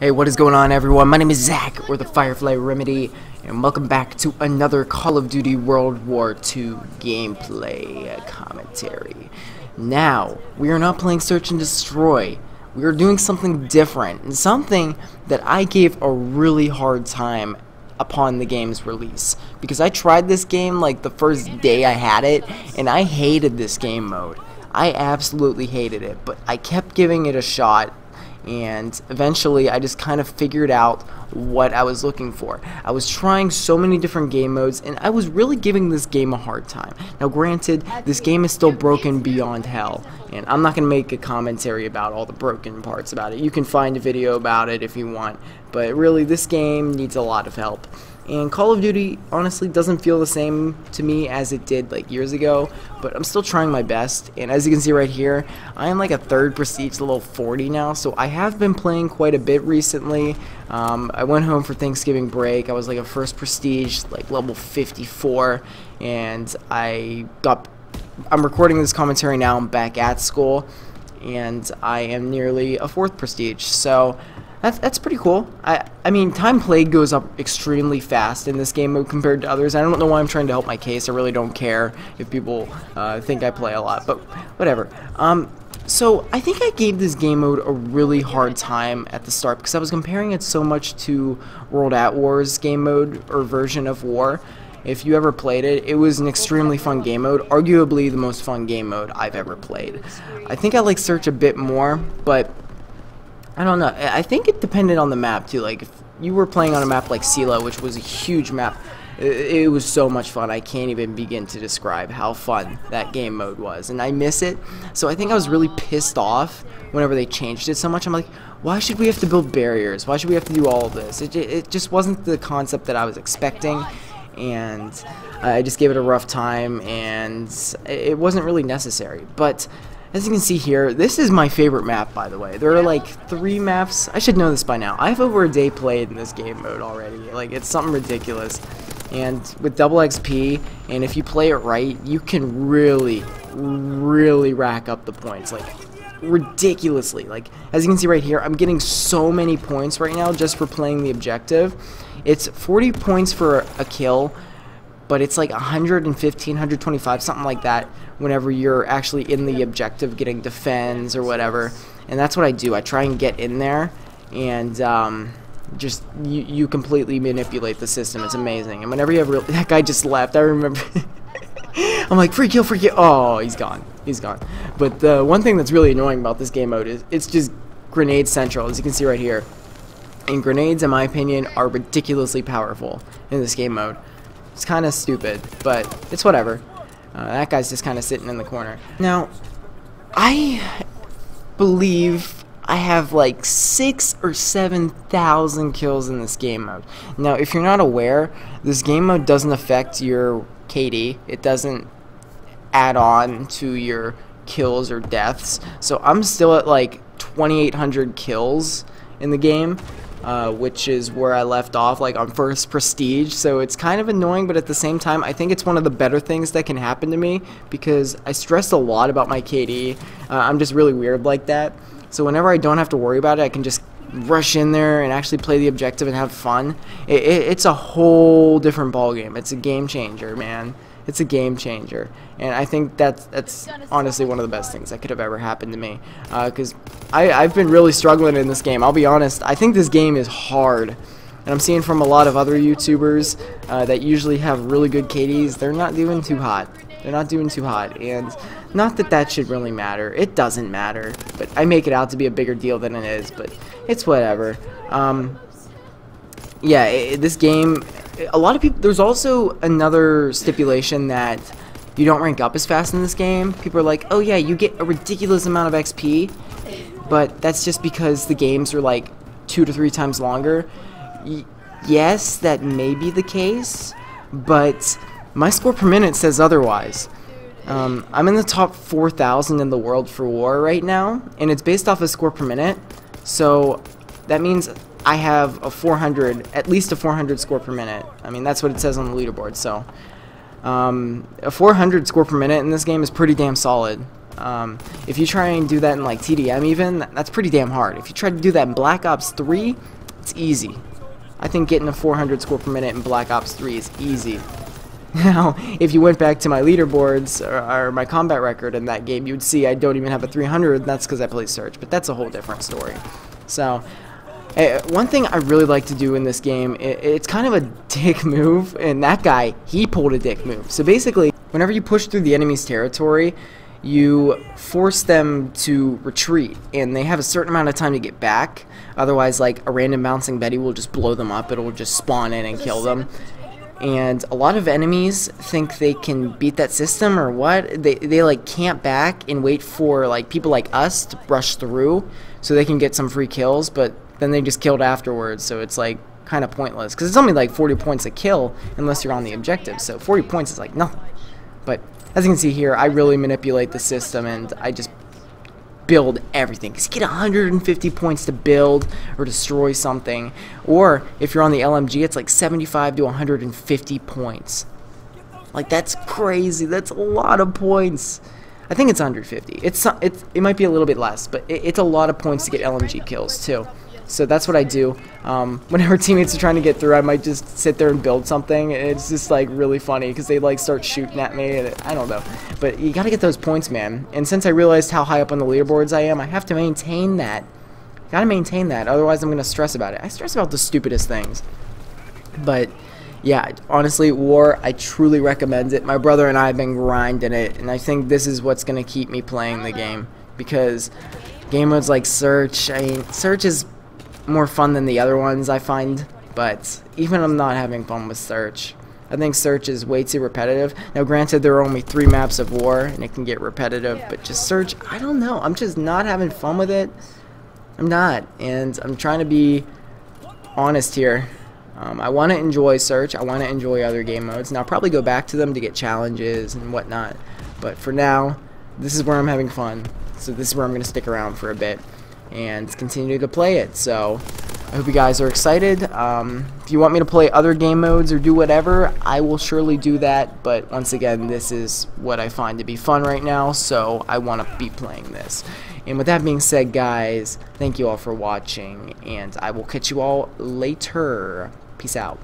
Hey, what is going on everyone? My name is Zach, or the Firefly Remedy, and welcome back to another Call of Duty World War II gameplay commentary. Now, we are not playing Search and Destroy. We are doing something different, and something that I gave a really hard time upon the game's release. Because I tried this game like the first day I had it, and I hated this game mode. I absolutely hated it, but I kept giving it a shot and eventually I just kind of figured out what I was looking for. I was trying so many different game modes and I was really giving this game a hard time. Now granted, this game is still broken beyond hell and I'm not going to make a commentary about all the broken parts about it. You can find a video about it if you want, but really this game needs a lot of help. And Call of Duty honestly doesn't feel the same to me as it did like years ago, but I'm still trying my best. And as you can see right here, I am like a third prestige level 40 now, so I have been playing quite a bit recently. Um, I went home for Thanksgiving break. I was like a first prestige, like level 54, and I got. I'm recording this commentary now. I'm back at school, and I am nearly a fourth prestige. So that's, that's pretty cool. I, I mean, time played goes up extremely fast in this game mode compared to others. I don't know why I'm trying to help my case. I really don't care if people uh, think I play a lot, but whatever. Um, so I think I gave this game mode a really hard time at the start because I was comparing it so much to World at War's game mode or version of War. If you ever played it, it was an extremely fun game mode, arguably the most fun game mode I've ever played. I think I like Search a bit more, but I don't know. I think it depended on the map too. Like if you were playing on a map like Seelow, which was a huge map, it, was so much fun. I can't even begin to describe how fun that game mode was, and I miss it. So I think I was really pissed off whenever they changed it so much. I'm like, why should we have to build barriers? Why should we have to do all of this? It, it just wasn't the concept that I was expecting, and I just gave it a rough time, and it wasn't really necessary. But as you can see here, this is my favorite map, by the way. There are like three maps. I should know this by now. I have over a day played in this game mode already. Like, it's something ridiculous. And with double XP, and if you play it right, you can really, really rack up the points. Like, ridiculously. Like, as you can see right here, I'm getting so many points right now just for playing the objective. It's 40 points for a kill, but it's like 115, 125, something like that whenever you're actually in the objective getting defends or whatever. And that's what I do. I try and get in there and um, just you, you completely manipulate the system. It's amazing. And whenever you have real, that guy just left. I remember. I'm like free kill, free kill. Oh, he's gone. He's gone. But the one thing that's really annoying about this game mode is it's just grenade central, as you can see right here. And grenades, in my opinion, are ridiculously powerful in this game mode. It's kind of stupid, but it's whatever. Uh, that guy's just kind of sitting in the corner. Now, I believe I have like six or seven thousand kills in this game mode. Now, if you're not aware, this game mode doesn't affect your KD. It doesn't add on to your kills or deaths. So I'm still at like 2,800 kills in the game uh, which is where I left off, like on first prestige. So it's kind of annoying, but at the same time, I think it's one of the better things that can happen to me because I stressed a lot about my KD. Uh, I'm just really weird like that. So whenever I don't have to worry about it, I can just rush in there and actually play the objective and have fun. It, it, it's a whole different ballgame. It's a game changer, man it's a game changer. And I think that's that's honestly one of the best things that could have ever happened to me. Because uh, I've been really struggling in this game. I'll be honest. I think this game is hard. And I'm seeing from a lot of other YouTubers uh, that usually have really good KDs, they're not doing too hot. They're not doing too hot. And not that that should really matter. It doesn't matter. But I make it out to be a bigger deal than it is. But it's whatever. Um, yeah, it, this game a lot of people there's also another stipulation that you don't rank up as fast in this game people are like oh yeah you get a ridiculous amount of xp but that's just because the games are like two to three times longer y yes that may be the case but my score per minute says otherwise um, I'm in the top 4,000 in the world for war right now, and it's based off of score per minute. So that means I have a 400, at least a 400 score per minute. I mean, that's what it says on the leaderboard. So, um, a 400 score per minute in this game is pretty damn solid. Um, if you try and do that in like TDM even, that's pretty damn hard. If you try to do that in Black Ops 3, it's easy. I think getting a 400 score per minute in Black Ops 3 is easy. Now, if you went back to my leaderboards or, or, my combat record in that game, you would see I don't even have a 300, and that's because I play Search, but that's a whole different story. So, uh, one thing I really like to do in this game, it, it's kind of a dick move, and that guy, he pulled a dick move. So basically, whenever you push through the enemy's territory, you force them to retreat, and they have a certain amount of time to get back. Otherwise, like, a random bouncing Betty will just blow them up. It'll just spawn in and kill them. And a lot of enemies think they can beat that system or what. They, they like camp back and wait for like people like us to brush through so they can get some free kills, but then they just killed afterwards. So it's like kind of pointless because it's only like 40 points a kill unless you're on the objective. So 40 points is like nothing. But as you can see here, I really manipulate the system and I just build everything. Because you get 150 points to build or destroy something. Or if you're on the LMG, it's like 75 to 150 points. Like that's crazy. That's a lot of points. I think it's 150. It's it, it might be a little bit less, but it, it's a lot of points to get LMG kills too. So that's what I do. Um, whenever teammates are trying to get through, I might just sit there and build something. It's just like really funny because they like start shooting at me. And I don't know, but you gotta get those points, man. And since I realized how high up on the leaderboards I am, I have to maintain that. Gotta maintain that, otherwise I'm gonna stress about it. I stress about the stupidest things. But yeah, honestly, War, I truly recommend it. My brother and I have been grinding it, and I think this is what's gonna keep me playing the game because game modes like Search, I mean, Search is more fun than the other ones I find, but even I'm not having fun with Search. I think Search is way too repetitive. Now granted there are only three maps of War and it can get repetitive, but just Search, I don't know. I'm just not having fun with it. I'm not, and I'm trying to be honest here. Um, I want to enjoy Search. I want to enjoy other game modes. and I'll probably go back to them to get challenges and whatnot. But for now, this is where I'm having fun. So this is where I'm going to stick around for a bit and continue to play it. So I hope you guys are excited. Um, if you want me to play other game modes or do whatever, I will surely do that. But once again, this is what I find to be fun right now, so I want to be playing this. And with that being said, guys, thank you all for watching, and I will catch you all later. Peace out.